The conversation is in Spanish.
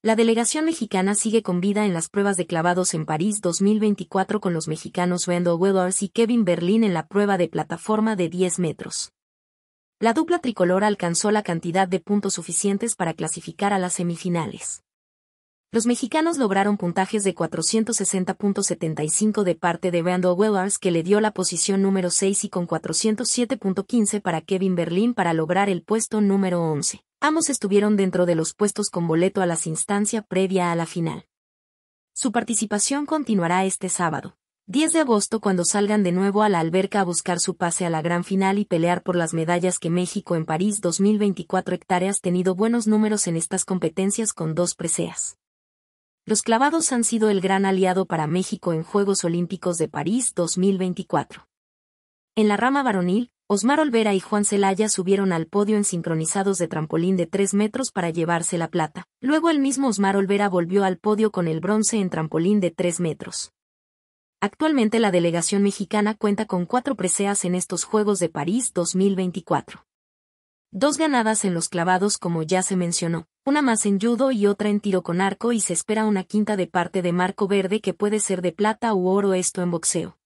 La delegación mexicana sigue con vida en las pruebas de clavados en París 2024 con los mexicanos Randall Willars y Kevin Berlin en la prueba de plataforma de 10 metros. La dupla tricolor alcanzó la cantidad de puntos suficientes para clasificar a las semifinales. Los mexicanos lograron puntajes de 460.75 de parte de Randall Willars que le dio la posición número 6 y con 407.15 para Kevin Berlin para lograr el puesto número 11. Ambos estuvieron dentro de los puestos con boleto a las instancias previa a la final. Su participación continuará este sábado, 10 de agosto cuando salgan de nuevo a la alberca a buscar su pase a la gran final y pelear por las medallas que México en París 2024 hectáreas tenido buenos números en estas competencias con dos preseas. Los clavados han sido el gran aliado para México en Juegos Olímpicos de París 2024. En la rama varonil, Osmar Olvera y Juan Celaya subieron al podio en sincronizados de trampolín de 3 metros para llevarse la plata. Luego el mismo Osmar Olvera volvió al podio con el bronce en trampolín de 3 metros. Actualmente la delegación mexicana cuenta con cuatro preseas en estos Juegos de París 2024. Dos ganadas en los clavados como ya se mencionó, una más en judo y otra en tiro con arco y se espera una quinta de parte de Marco Verde que puede ser de plata u oro esto en boxeo.